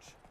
done,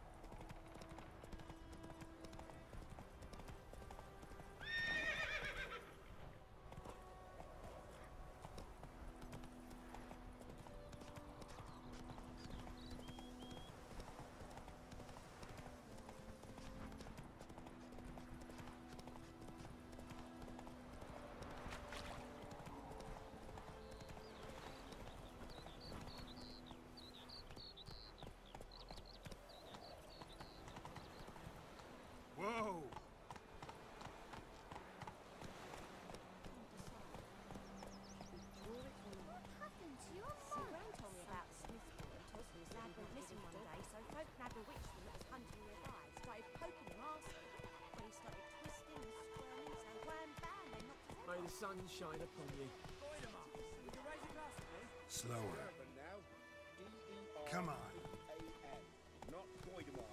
sun shine upon you. Slower. Urban now. D-E-R-B-A-N. Come on. Not Voidemar.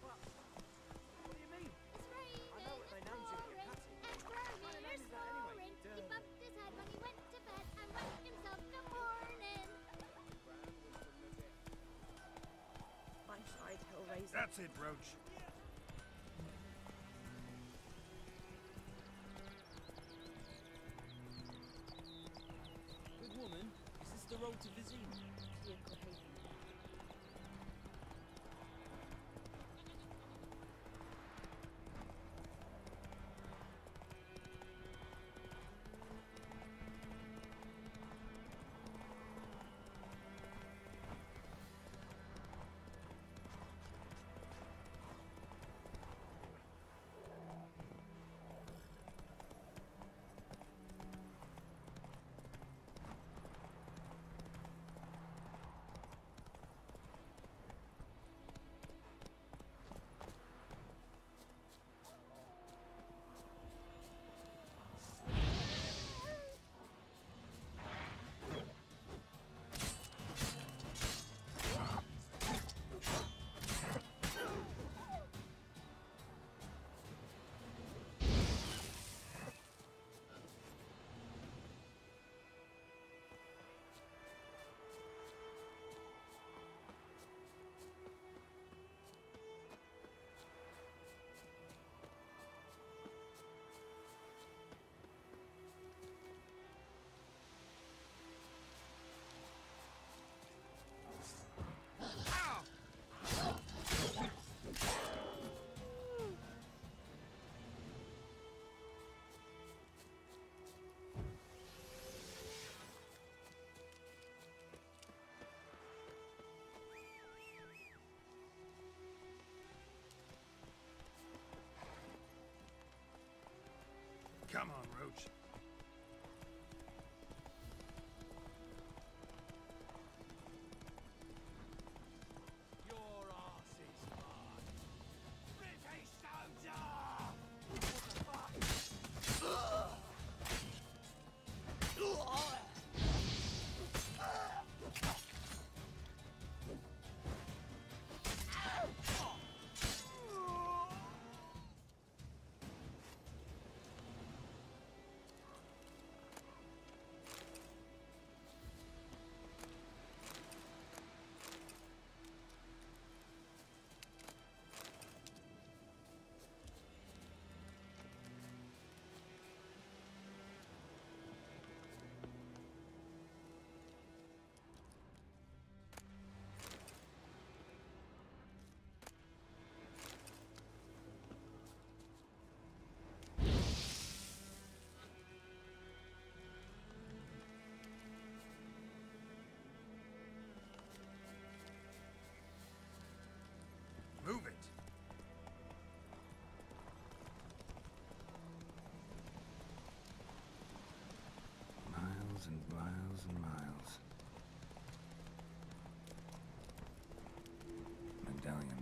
What do you mean? It's raining, I know what they it's named you, pouring, you patsy. and What kind of growing, you're is that anyway? snoring. He bumped his head when he went to bed and woke himself the morning. I'm sorry, Hellraiser. That's it, Roach. Ехал, ехал. Come on, Roach.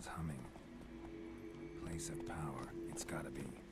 Humming. Place of power, it's gotta be.